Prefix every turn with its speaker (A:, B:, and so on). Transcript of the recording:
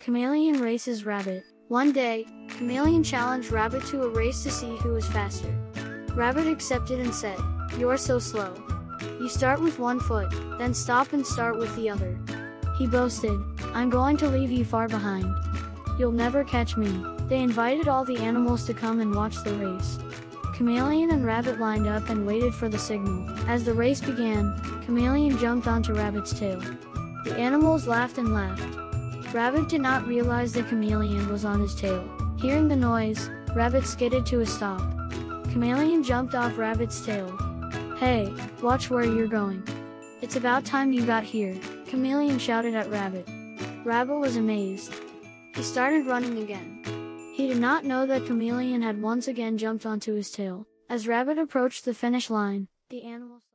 A: Chameleon races Rabbit. One day, Chameleon challenged Rabbit to a race to see who was faster. Rabbit accepted and said, You're so slow. You start with one foot, then stop and start with the other. He boasted, I'm going to leave you far behind. You'll never catch me. They invited all the animals to come and watch the race. Chameleon and Rabbit lined up and waited for the signal. As the race began, Chameleon jumped onto Rabbit's tail. The animals laughed and laughed. Rabbit did not realize the chameleon was on his tail. Hearing the noise, Rabbit skidded to a stop. Chameleon jumped off Rabbit's tail. Hey, watch where you're going. It's about time you got here, Chameleon shouted at Rabbit. Rabbit was amazed. He started running again. He did not know that Chameleon had once again jumped onto his tail. As Rabbit approached the finish line, the animals